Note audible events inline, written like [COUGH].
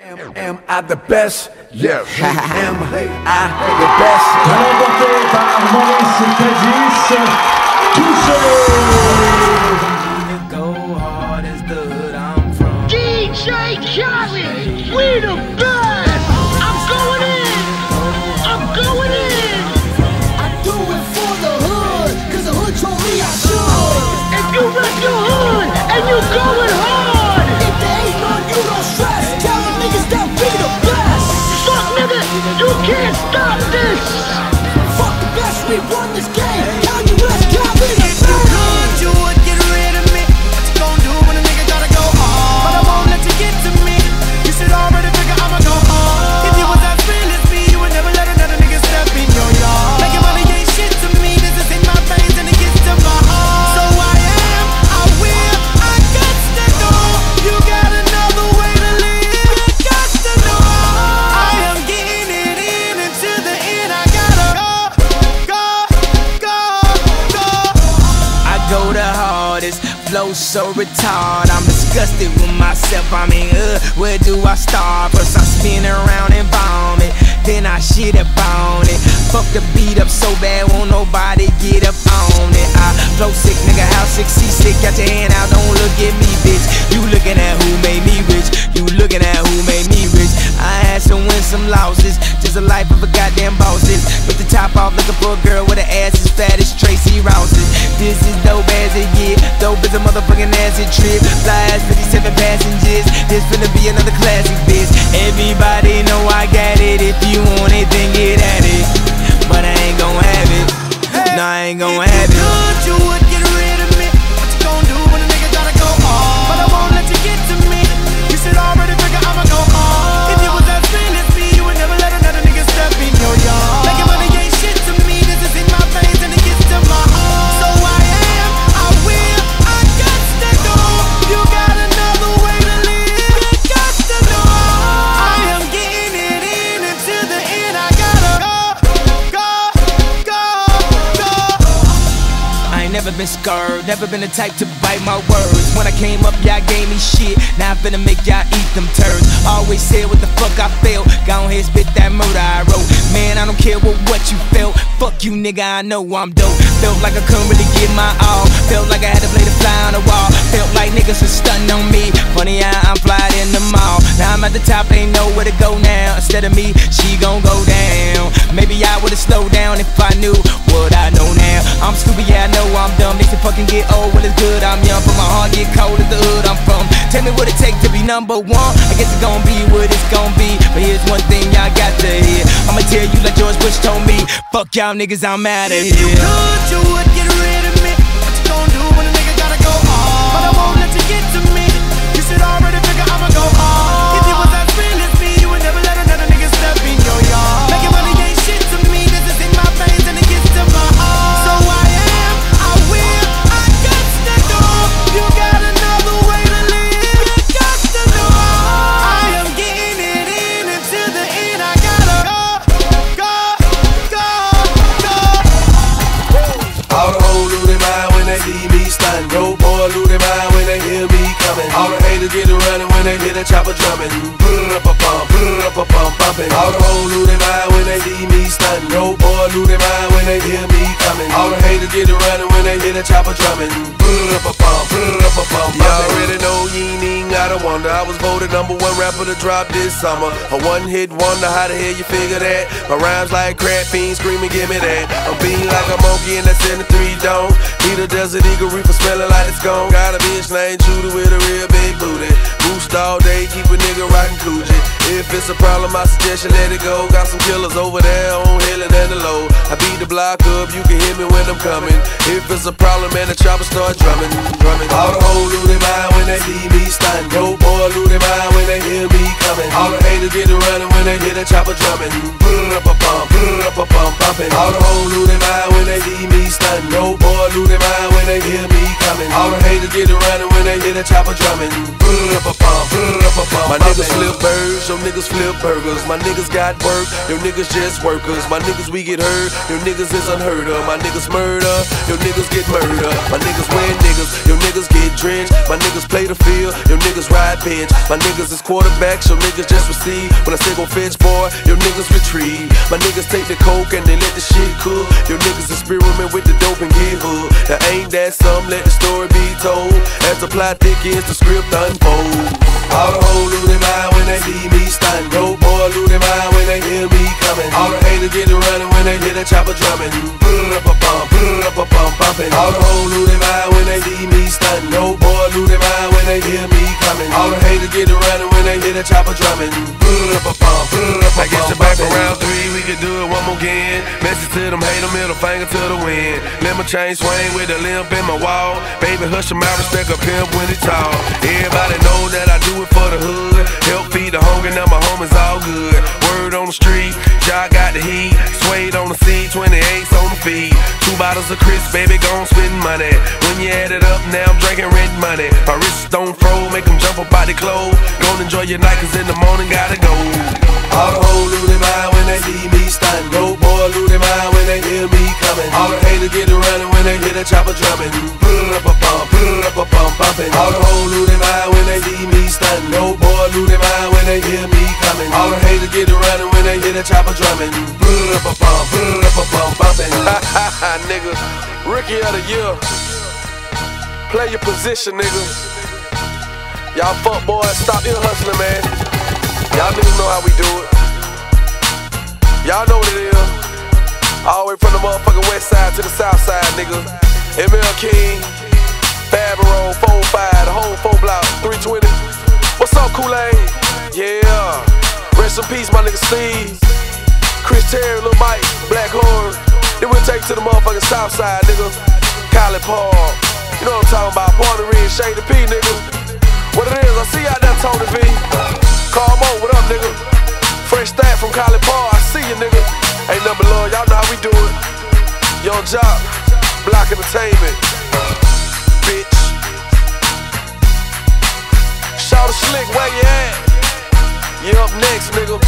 Am, am I the best? Yes. [LAUGHS] am I the best? remporté par Maurice Kaddis. Touché Go hard as the hood I'm from. DJ Khaled, we the can't stop hardest, flow so retarded. I'm disgusted with myself. I mean, uh, where do I start? First I spin around and vomit, then I shit up on it. Fuck the beat up so bad, won't nobody get up on it. I flow sick, nigga, how sick, see sick. Got your hand out, don't look at me, bitch. You looking at who made me rich? You looking at who made me rich? I had some wins, some losses. Just a life of a goddamn bosses. With the top off, looking for a girl with an ass as fat as Tracy Rouses. This is Dope as a motherfucking acid trip. Fly as 57 passengers. This finna be another classic, bitch. Everybody know I got it. If you want it, then get at it. But I ain't gon' have it. No, I ain't gon' have it. Never been scared, never been the type to bite my words. When I came up, y'all gave me shit. Now I'm finna make y'all eat them turds. Always said what the fuck I felt. Go ahead, spit that murder I wrote. Man, I don't care what, what you felt. Fuck you, nigga, I know I'm dope. Felt like I couldn't really give my all. Felt like I had to play the fly on the wall. Felt like niggas was stunting on me. Funny how I'm flying in the mall. Now I'm at the top, ain't nowhere to go now. Instead of me, she gon' go down. Maybe I would've slowed down number one. I guess it's gon' be what it's gon' be. But here's one thing y'all got to hear. I'ma tell you like George Bush told me. Fuck y'all niggas, I'm out of here. If you could, you would get rid of me. All lose their mind when they see me stunning. Yo, boy lose their mind when they hear me coming. All the haters get to running when they hear the chopper drumming. Brr up a bump, brr up a bump, bumping. Y'all already know you ain't even gotta wonder. I was voted number one rapper to drop this summer. A one hit wonder, how the hell you figure that? My rhymes like crap fiends screaming, give me that. I'm being like a monkey and that's in the three dome. Need a desert eagle reefer smelling like it's gone. Got a bitch named Judy with a real big booty. Boost all day, keep a nigga rockin' Coogi. If it's a problem, I suggest you let it go. Got some killers over there on hill and the low. I beat the block up, you can hear me when I'm coming. If it's a problem, man, the chopper start drumming, drumming. All the hoes lose their mind when they see me stunning. Yo, boy lose their mind when they hear me coming. All the haters get to running when they hear the chopper drumming. Brr up a bump, brr up a bump, bumping. All the hoes lose their mind when they see me stunning. Yo, boy lose their mind when they hear me coming. All the haters get to running when they hear the chopper drumming. Brr up a bump, brr up a bump, My niggas flip birds, your niggas flip burgers. My niggas got work, your niggas just workers. My niggas we get hurt, your niggas is unheard of. My niggas murder, your niggas get murder. My niggas win niggas, your niggas get drenched. My niggas play the field, your niggas ride bench. My niggas is quarterbacks, your niggas just receive. When I say go fetch boy, your niggas retrieve. My niggas take the coke and they let the shit cook. Your niggas experiment with the dope and get hooked. Now ain't that some? Let the story be told. As the plot thickens, the script unfolds. All the hoes lose their mind when they see me stunned. Dope boy lose their mind when they hear me coming. All the haters get to running when they hear the chopper drumming. Brr-up-a-bump, brr-up-a-bump, bumping. All the hoes lose their mind when they see me stunned. Dope boy lose their mind All the haters get running when they hear the chopper drumming. I guess the back around three, we can do it one more again. Message to them, hate them, middle finger to the wind. Lemon chain swing with a limp in my wall. Baby, hush my respect a pimp when he tall. Everybody know that I do it for the hood. Help feed the hunger, now my home is all good. Word on the street, Joc got the heat. Suede on the seat, 28s on the feet. Bottles of Cris, baby, gon' spend money. When you add it up, now I'm drinking rent money. My wrists don't froze, make them jump up out the clothes. Gon' enjoy your night, cause in the morning gotta go. All the hoes lose their mind when they see me stunned. Dope boy lose their mind when they hear me coming. All the haters get to running when they hear the chopper drumming. Brr-up-a-bump, brr-up-a-bump, bumping. All the hoes lose their mind when they see me stunned. Dope boy lose their mind when they hear me coming. All the haters get to running when they hear the chopper drumming. Brr-up-a-bump, brr-up-a-bump, bumping. nigga. Of the year. Play your position, nigga. Y'all fuck boys, stop your hustling, man. Y'all niggas know how we do it. Y'all know what it is. All the way from the motherfucking west side to the south side, nigga. ML King, Fabro, 4-5, the whole 4 block, 320. What's up, Kool-Aid? Yeah. Rest in peace, my nigga Steve. Chris Terry, Lil Mike, Black Horn. Then we'll take to the motherfucking south side, nigga. College Park. You know what I'm talking about. Party Red, Shady P, nigga. What it is, I see you out there, Tony V. Call Mo, what up, nigga? Fresh stat from College Park, I see you, nigga. Ain't nothing but y'all know how we do it. Yung Joc, Block Entertainment. Bitch. Shout Slick, where you at? You up next, nigga.